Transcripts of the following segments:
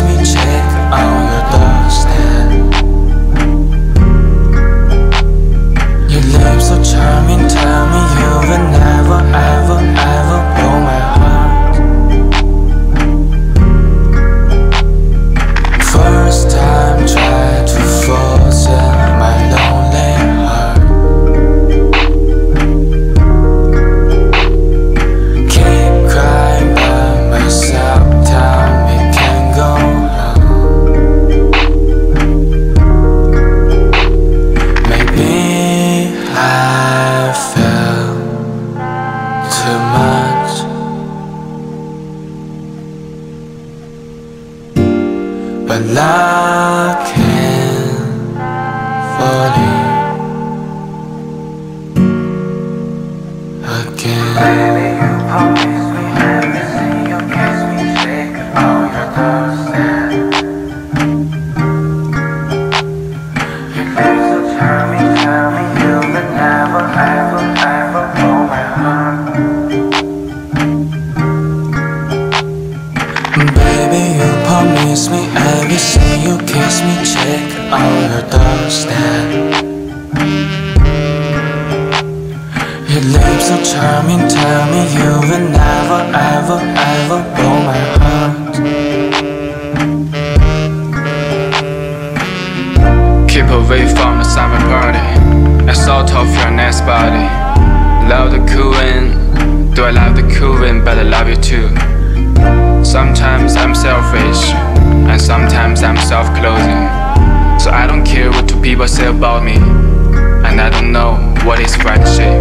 makes me check. Out But I can't fall in again. Baby, you promised me everything. You kissed me, shake all your doorstep. You look so charming, tell me you would never, ever, ever blow my heart. Baby, you promise me everything. You kiss me, check out your doorstep. Your lips so charming, tell me you will never, ever, ever blow my heart. Keep away from the summer party and sort of your nice body. Love the cooling, do I love the cooling, but I love you too. I'm self-closing. So I don't care what two people say about me, and I don't know what is friendship.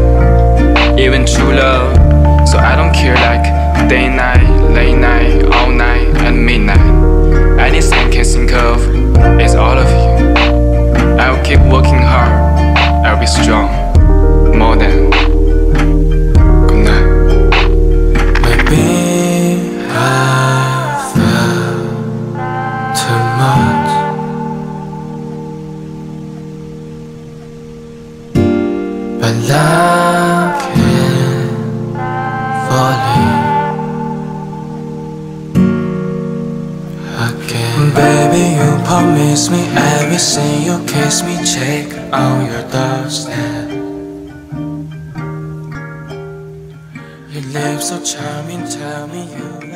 Even true love, so I don't care like day and night, But I can't fall in again. Baby, you promise me everything. You kiss me, check out your doorstep. Your lips so charming, tell me you